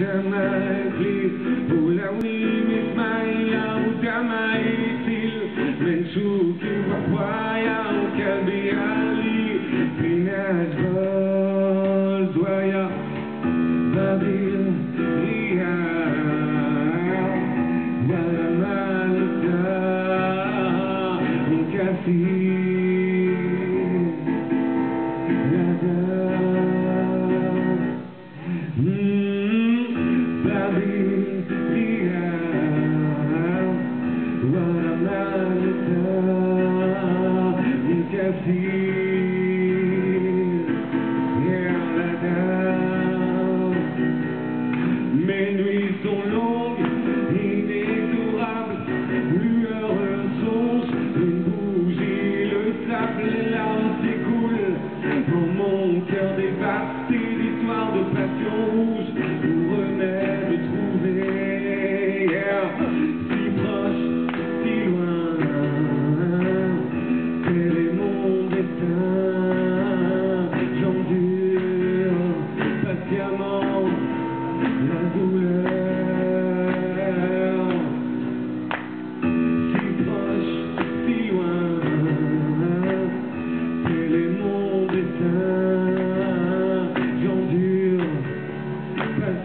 جمالي ولو يمت معايا ودمعتي منشوكي وحوايا وكبيالي في ناس بزوايا بابل هي ولا مالك كثير see